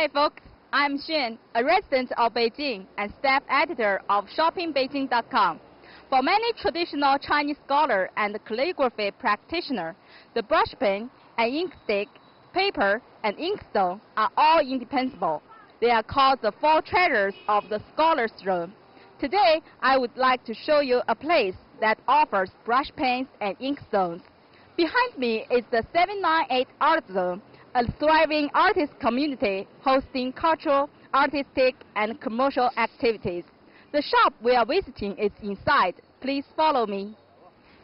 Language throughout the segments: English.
Hi, folks. I'm Xuan, a resident of Beijing and staff editor of ShoppingBeijing.com. For many traditional Chinese scholars and calligraphy practitioners, the brush pen and ink stick, paper, and inkstone are all indispensable. They are called the four treasures of the scholar's room. Today, I would like to show you a place that offers brush pens and inkstones. Behind me is the 798 Art Zone, a thriving artist community hosting cultural, artistic, and commercial activities. The shop we are visiting is inside. Please follow me.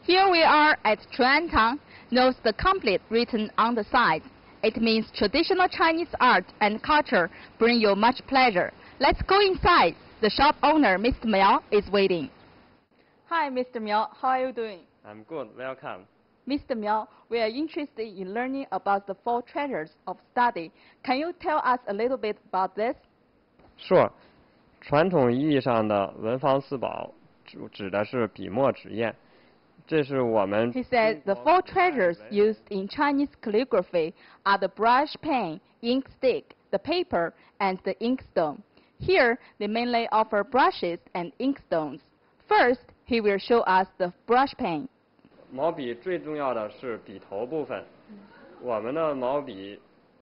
Here we are at Chuantang. Note the complete written on the side. It means traditional Chinese art and culture bring you much pleasure. Let's go inside. The shop owner, Mr. Miao, is waiting. Hi, Mr. Miao. How are you doing? I'm good. Welcome. Mr. Miao, we are interested in learning about the four treasures of study. Can you tell us a little bit about this? Sure. 传统意义上的文房四宝指指的是笔墨纸砚，这是我们 He said the four treasures used in Chinese calligraphy are the brush pen, ink stick, the paper, and the inkstone. Here, they mainly offer brushes and inkstones. First, he will show us the brush pen. 毛笔最重要的是笔头部分。我们的毛笔